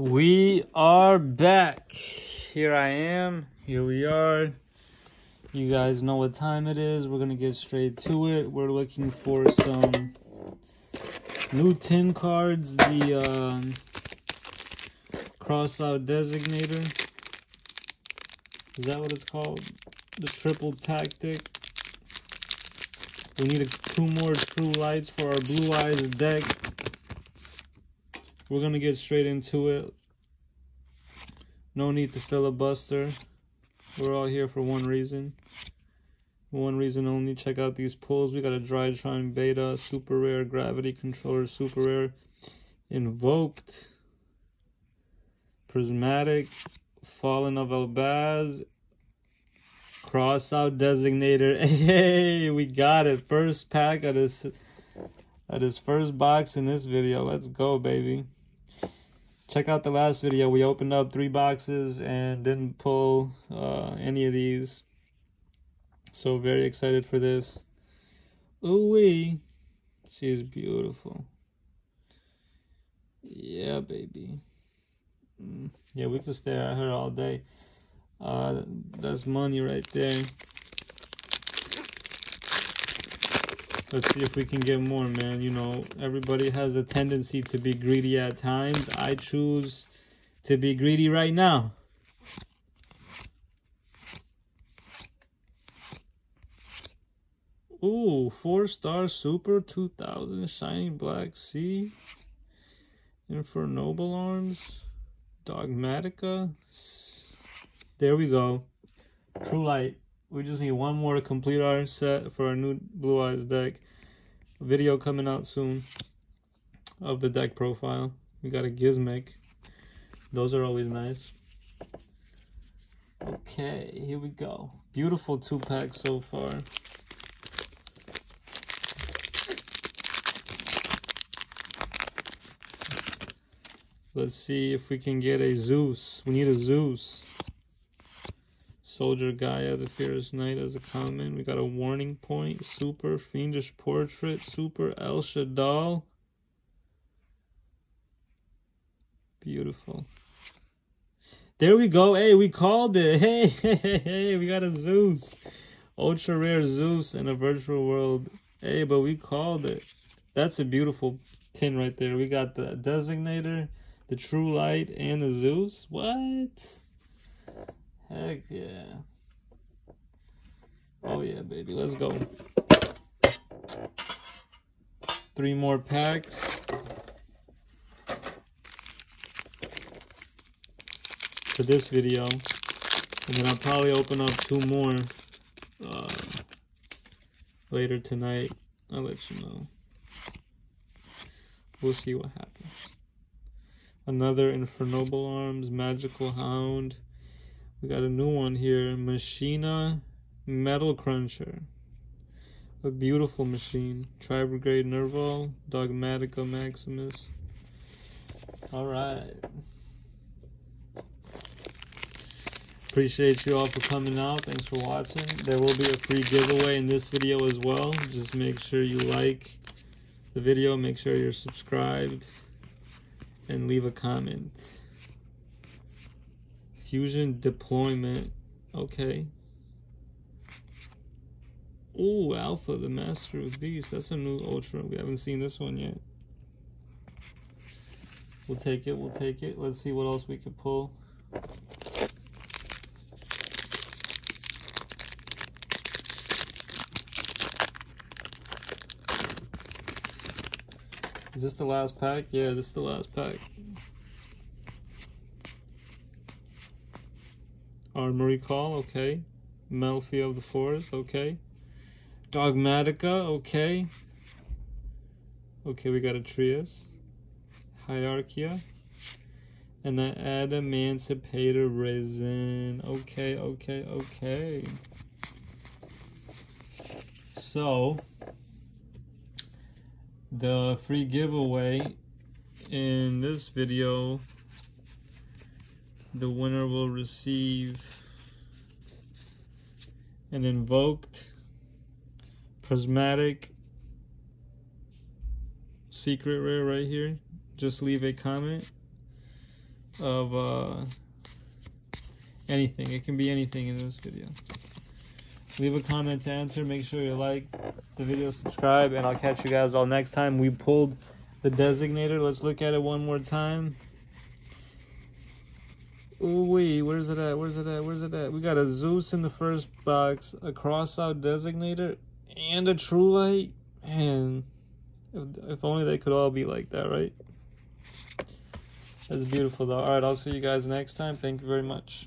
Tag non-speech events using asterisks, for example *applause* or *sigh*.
We are back. Here I am. Here we are. You guys know what time it is. We're going to get straight to it. We're looking for some new tin cards. The uh, cross out designator. Is that what it's called? The triple tactic. We need a, two more true lights for our blue eyes deck. We're gonna get straight into it. No need to filibuster. We're all here for one reason. One reason only. Check out these pulls. We got a Drytron Beta, super rare, gravity controller, super rare, invoked, prismatic, fallen of Albaz, cross out designator. *laughs* Hey, we got it. First pack of this at his first box in this video. Let's go, baby. Check out the last video. We opened up three boxes and didn't pull uh, any of these. So very excited for this. Ooh wee. She's beautiful. Yeah, baby. Mm. Yeah, we could stare at her all day. Uh, that's money right there. Let's see if we can get more, man. You know, everybody has a tendency to be greedy at times. I choose to be greedy right now. Ooh, four star super 2000 shiny black sea. Infernoble arms. Dogmatika. There we go. True light. We just need one more to complete our set for our new Blue Eyes deck. Video coming out soon of the deck profile. We got a Gizmek. Those are always nice. Okay, here we go. Beautiful two pack so far. Let's see if we can get a Zeus. We need a Zeus. Soldier Gaia, the Fierce Knight as a common. We got a Warning Point, Super, Fiendish Portrait, Super, El Shaddoll. Beautiful. There we go. Hey, we called it. *laughs* Hey, hey, hey, hey, we got a Zeus. Ultra rare Zeus in a virtual world. Hey, but we called it. That's a beautiful tin right there. We got the Designator, the True Light, and the Zeus. What? Heck yeah. Oh yeah, baby. Let's go. Three more packs. For this video. And then I'll probably open up two more uh, later tonight. I'll let you know. We'll see what happens. Another Infernoble Arms, Magical Hound. We got a new one here, Machina Metal Cruncher. A beautiful machine. Tri-Brigade Nerval, Dogmatika Maximus. Alright. Appreciate you all for coming out. Thanks for watching. There will be a free giveaway in this video as well. Just make sure you like the video. Make sure you're subscribed. And leave a comment. Fusion deployment. Okay. Oh, Alpha, the Master of Beasts. That's a new Ultra. We haven't seen this one yet. We'll take it. We'll take it. Let's see what else we could pull. Is this the last pack? Yeah, this is the last pack. Armory Call, okay. Melffy of the Forest, okay. Dogmatika, okay. Okay, we got a Trias. Hierarchia. And an Adamancipator Risen. Okay, okay, okay. So, the free giveaway in this video the winner will receive an invoked prismatic secret rare right here just leave a comment of uh, anything. It can be anything in this video. Leave a comment to answer. Make sure you like the video, subscribe, and I'll catch you guys all next time. We pulled the designator. Let's look at it one more time. Ooh wee, where's it at? Where's it at? Where's it at? We got a Zeus in the first box, a cross out designator, and a true light. Man, if, if only they could all be like that, right? That's beautiful though. Alright, I'll see you guys next time. Thank you very much.